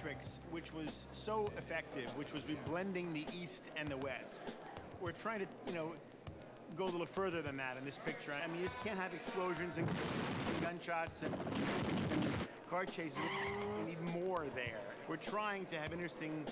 Matrix, which was so effective, which was blending the East and the West. We're trying to, you know, go a little further than that in this picture. I mean, you just can't have explosions and gunshots and, car chases. We need more there. We're trying to have interesting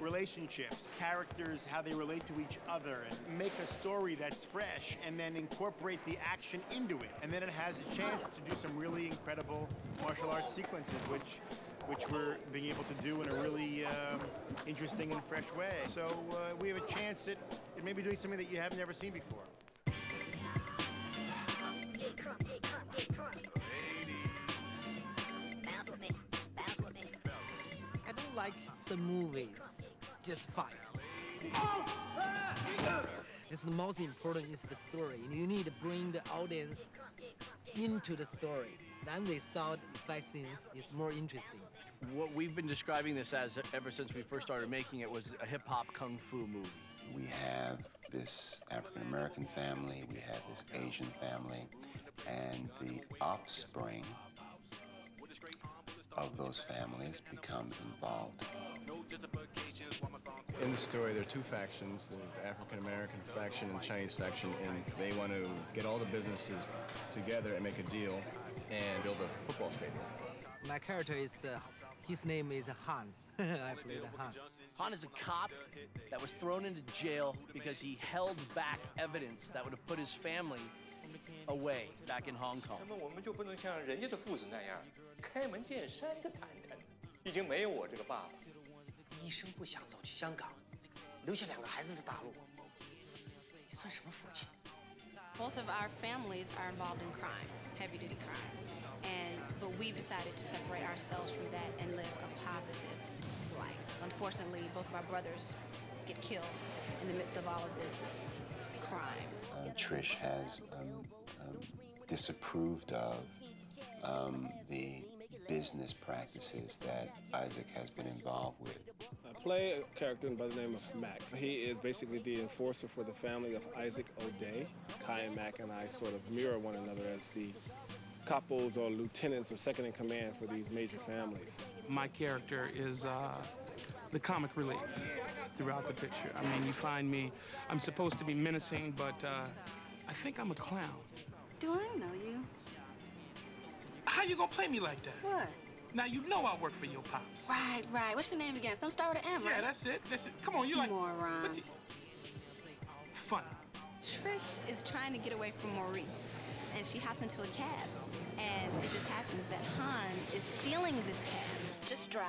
relationships, characters, how they relate to each other, and make a story that's fresh, and then incorporate the action into it. And then it has a chance to do some really incredible martial arts sequences, which which we're being able to do in a really um, interesting and fresh way. So uh, we have a chance at, at maybe doing something that you have never seen before. I don't like some movies, just fight. It's the most important is the story. You need to bring the audience into the story. Then they saw the fight scenes is more interesting. What we've been describing this as ever since we first started making it was a hip hop kung fu movie. We have this African American family, we have this Asian family, and the offspring of those families become involved. In the story, there are two factions. There's African American faction and Chinese faction, and they want to get all the businesses together and make a deal and build a football stadium. My character is, uh, his name is Han. I play the Han. Han is a cop that was thrown into jail because he held back evidence that would have put his family away back in Hong Kong. 那么我们就不能像人家的父子那样开门见山的谈谈。已经没有我这个爸爸，一生不想走去香港，留下两个孩子在大陆，你算什么父亲？ Both of our families are involved in crime, heavy duty crime. And but we've decided to separate ourselves from that and live a positive life. Unfortunately, both of our brothers get killed in the midst of all of this crime. Uh, Trish has um, um, disapproved of um, the business practices that Isaac has been involved with. I play a character by the name of Mac. He is basically the enforcer for the family of Isaac O'Day. Kai and Mac and I sort of mirror one another as the couples or lieutenants or second in command for these major families. My character is uh, the comic relief throughout the picture. I mean, you find me, I'm supposed to be menacing, but uh, I think I'm a clown. Do I know you? How you gonna play me like that? What? Now you know I work for your pops. Right, right. What's your name again? Some star with an M, Yeah, that's it. That's it. Come on, you like Moron. But you- Funny. Trish is trying to get away from Maurice, and she hops into a cab. And it just happens that Han is stealing this cab. Just drive.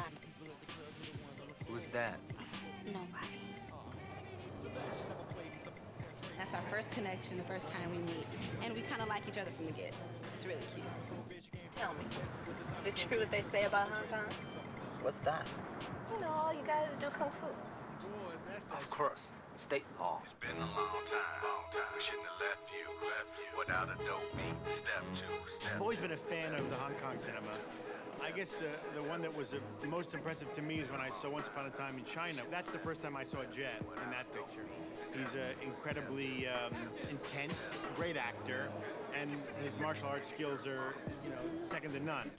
Who's that? Nobody. That's our first connection, the first time we meet. And we kind of like each other from the get. It's just really cute. Tell me, is it true what they say about Hong Kong? What's that? You know, all you guys do kung fu. Of course, state law. It's been a long time, long time. We shouldn't have left you, left you without a dope beat. Step two, step I've always been a fan of the Hong Kong cinema. I guess the, the one that was uh, the most impressive to me is when I saw Once Upon a Time in China. That's the first time I saw Jet in that picture. He's an incredibly um, intense, great actor, and his martial arts skills are, you know, second to none.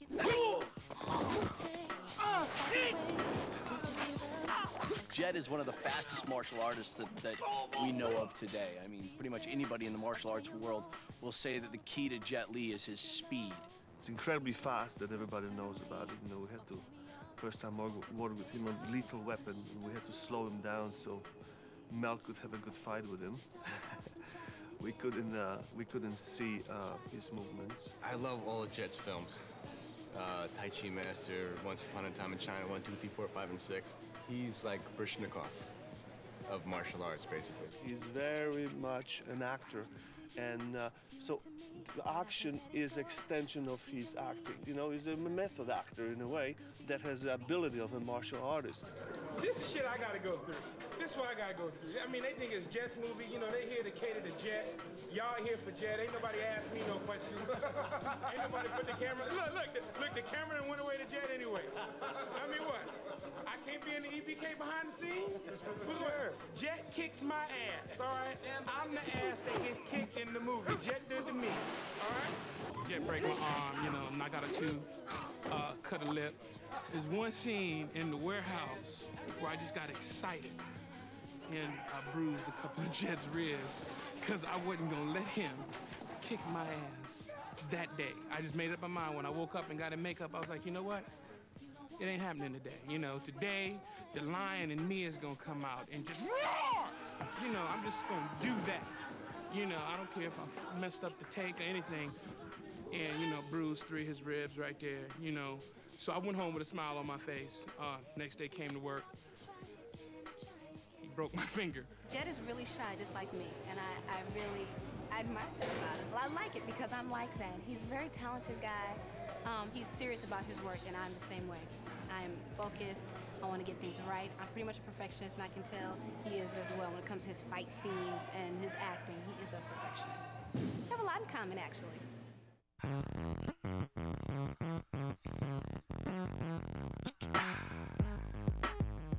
Jet is one of the fastest martial artists that, that we know of today. I mean, pretty much anybody in the martial arts world will say that the key to Jet Li is his speed. It's incredibly fast that everybody knows about it. You know, we had to first time work work with him on Lethal Weapon, and we had to slow him down so Mel could have a good fight with him. we couldn't uh, we couldn't see uh, his movements. I love all of Jet's films. Uh, tai Chi Master, Once Upon a Time in China, 1, 2, 3, 4, 5, and 6. He's like Baryshnikov of martial arts, basically. He's very much an actor, and uh, so the action is extension of his acting. You know, he's a method actor in a way that has the ability of a martial artist. This is shit I gotta go through. This is what I gotta go through. I mean, they think it's Jet's movie. You know, they here to cater to Jet. Y'all here for Jet. Ain't nobody asked me no questions. Ain't nobody put the camera. Look, look, the, look. The camera went away to Jet anyway. I mean, what? I can't be in the EPK behind the scenes? Kicks my ass, all right? I'm the ass that gets kicked in the movie. Jet did to me, all right? Jet break my arm, you know, knock out a tooth, uh, cut a lip. There's one scene in the warehouse where I just got excited and I bruised a couple of Jet's ribs because I wasn't gonna let him kick my ass that day. I just made up my mind when I woke up and got in makeup. I was like, you know what? It ain't happening today. You know, today the lion in me is gonna come out and just roar. You know, I'm just gonna do that. You know, I don't care if I messed up the take or anything. And you know, bruised three his ribs right there. You know, so I went home with a smile on my face. Uh, next day came to work. He broke my finger. Jet is really shy, just like me, and I, I really I admire that about. Well, I like it because I'm like that. He's a very talented guy. Um, he's serious about his work, and I'm the same way. I'm focused. I want to get things right. I'm pretty much a perfectionist, and I can tell he is as well when it comes to his fight scenes and his acting. He is a perfectionist. We have a lot in common, actually.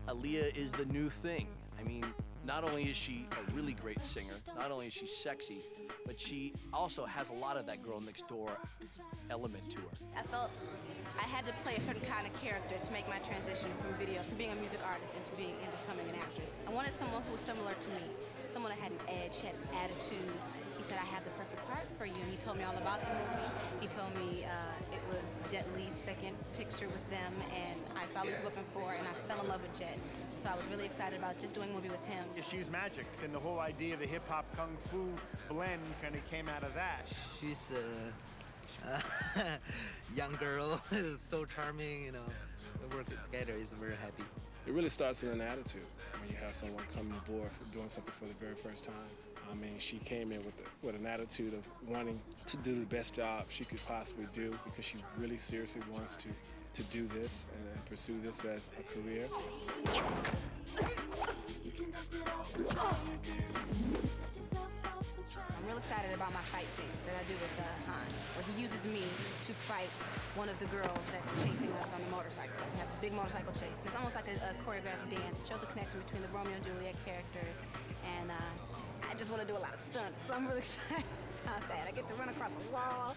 Aaliyah is the new thing. I mean, not only is she a really great singer, not only is she sexy, but she also has a lot of that girl next door element to her. I felt I had to play a certain kind of character to make my transition from videos, from being a music artist into being into becoming an actress. I wanted someone who was similar to me, someone that had an edge, had an attitude. He said, I had the part for you. And he told me all about the movie. He told me uh, it was Jet Li's second picture with them, and I saw Lethal Weapon 4, and I fell in love with Jet. So I was really excited about just doing a movie with him. She's magic, and the whole idea of the hip hop kung fu blend kind of came out of that. She's a uh, young girl, so charming, you know. We work together is very happy. It really starts with an attitude when you have someone coming aboard for doing something for the very first time. I mean, she came in with, the, with an attitude of wanting to do the best job she could possibly do because she really seriously wants to, to do this and, and pursue this as a career. I'm real excited about my fight scene that I do with uh, Han, where he uses me to fight one of the girls that's chasing us on the motorcycle. We have this big motorcycle chase. It's almost like a, a choreographed dance. It shows the connection between the Romeo and Juliet characters, and uh, I just want to do a lot of stunts, so I'm really excited about that. I get to run across a wall,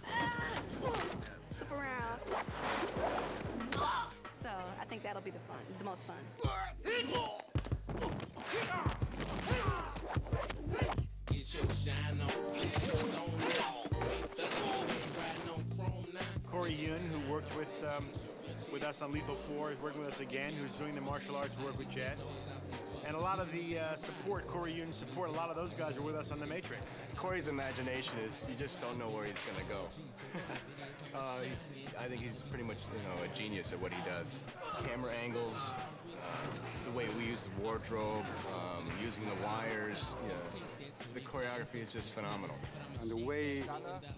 flip around. So I think that'll be the fun, the most fun. Um, with us on Lethal 4, is working with us again, who's doing the martial arts work with Jet. And a lot of the uh, support, Corey Yuen support, a lot of those guys are with us on The Matrix. Corey's imagination is you just don't know where he's gonna go. uh, I think he's pretty much you know a genius at what he does. Camera angles, the way we use the wardrobe, um, using the wires. The choreography is just phenomenal. And the way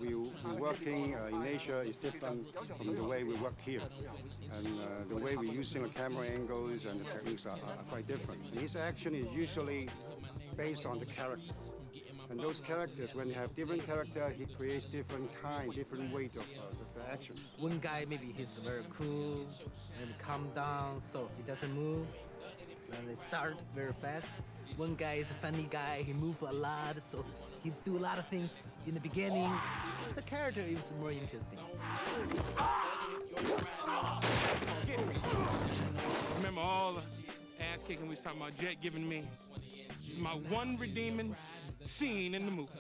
we, we working uh, in Asia is different from the way we work here. And uh, the way we're using the camera angles and the techniques are, are quite different. And his action is usually based on the characters. And those characters, when you have different character, he creates different kind, different weight of uh, the action. One guy maybe he's very cool, maybe calm down, so he doesn't move. And they start very fast. One guy is a funny guy, he move a lot, so he do a lot of things in the beginning. The character is more interesting. Remember all the ass kicking we was talking about Jet giving me? It's my one redeeming scene in the movie.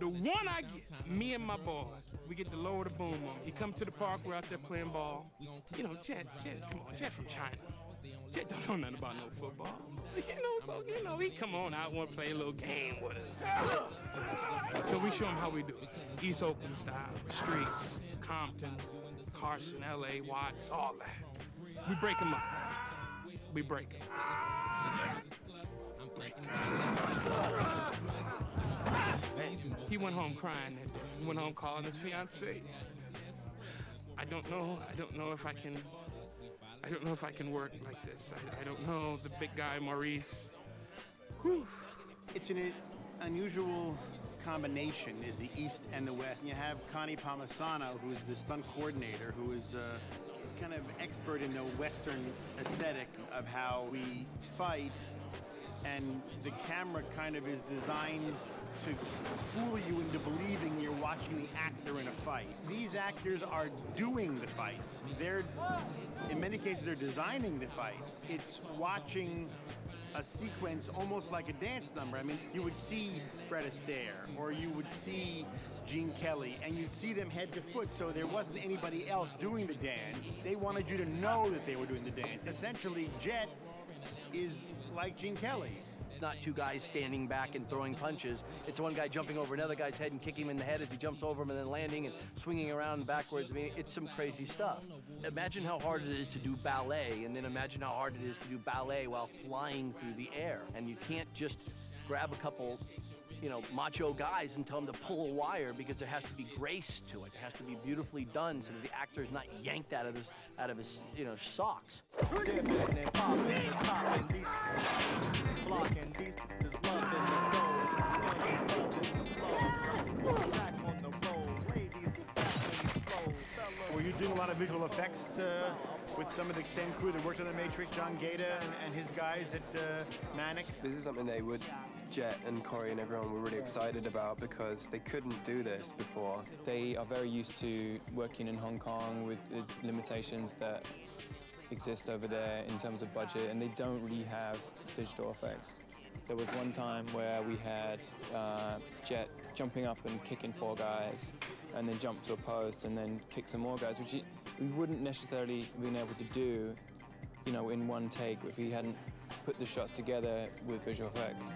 The one I get, me and my boys, we get to lower the boom on. He come to the park, we're out there playing ball. You know, Jet, Jet, come on, Jet from China. Jet don't know nothing about no football. You know, so, you know, he come on out, want to play a little game with us. So we show him how we do it. East Oakland style, streets, Compton, Carson, L.A., Watts, all that. We break him up. We break him. He went home crying that day. He went home calling his fiancee. I don't know. I don't know if I can. I don't know if I can work like this. I, I don't know. The big guy, Maurice. Whew. It's an unusual combination is the East and the West. And you have Connie Palmisano, who's the stunt coordinator, who is uh, kind of expert in the Western aesthetic of how we fight, and the camera kind of is designed to fool you into believing you're watching the actor in a fight. These actors are doing the fights. They're, in many cases, they're designing the fights. It's watching a sequence almost like a dance number. I mean, you would see Fred Astaire, or you would see Gene Kelly, and you'd see them head to foot, so there wasn't anybody else doing the dance. They wanted you to know that they were doing the dance. Essentially, Jet is like Gene Kelly. It's not two guys standing back and throwing punches. It's one guy jumping over another guy's head and kicking him in the head as he jumps over him and then landing and swinging around backwards. I mean, it's some crazy stuff. Imagine how hard it is to do ballet, and then imagine how hard it is to do ballet while flying through the air. And you can't just grab a couple you know, macho guys and tell them to pull a wire because there has to be grace to it. It has to be beautifully done so that the actor is not yanked out of his, out of his, you know, socks. Were you doing a lot of visual effects uh, with some of the same crew that worked on The Matrix, John Gaeta and, and his guys at uh, Manex? This is something they would, Jet and Corey and everyone were really excited about because they couldn't do this before. They are very used to working in Hong Kong with the limitations that exist over there in terms of budget, and they don't really have digital effects. There was one time where we had uh, Jet jumping up and kicking four guys, and then jump to a post and then kick some more guys, which we wouldn't necessarily have been able to do, you know, in one take if he hadn't put the shots together with visual effects.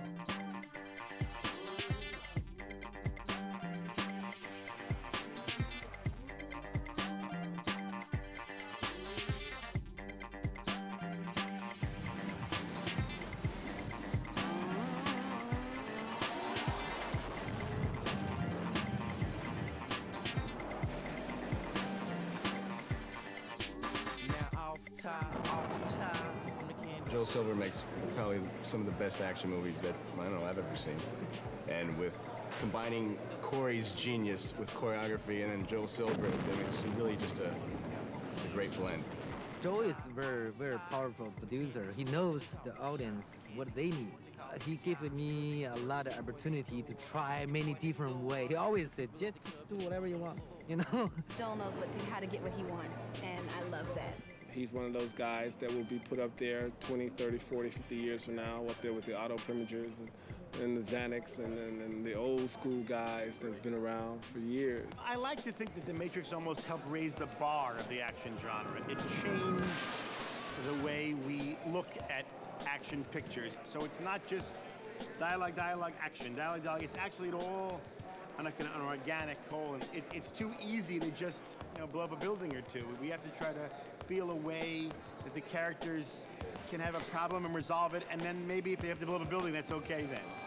Joel Silver makes probably some of the best action movies that I don't know I've ever seen, and with combining Corey's genius with choreography and then Joel Silver, I mean, it's really just a it's a great blend. Joe is very, very powerful producer. He knows the audience, what they need. Uh, He gave me a lot of opportunity to try many different ways. He always said, just, just do whatever you want, you know? Joel knows what to, how to get what he wants, and I love that. He's one of those guys that will be put up there 20, 30, 40, 50 years from now, up there with the Otto Premingers and, and the Zanucks and, and, and the old school guys that have been around for years. I like to think that The Matrix almost helped raise the bar of the action genre. It changed the way we look at action pictures. So it's not just dialogue, dialogue, action, dialogue, dialogue. It's actually all on a, an organic whole. And it, it's too easy to just you know blow up a building or two. We have to try to feel a way that the characters can have a problem and resolve it, and then maybe if they have to blow up a building, that's okay then.